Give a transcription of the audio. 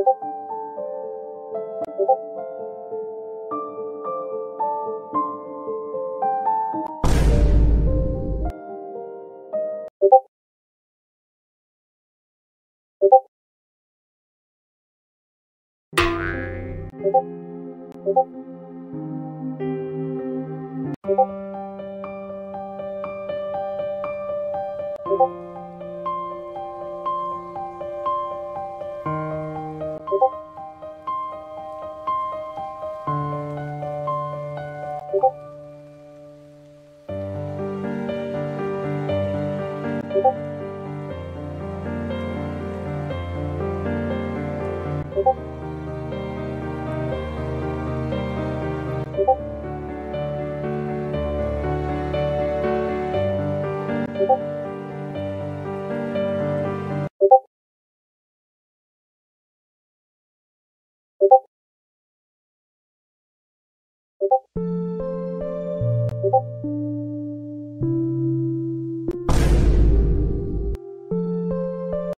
you Thank you.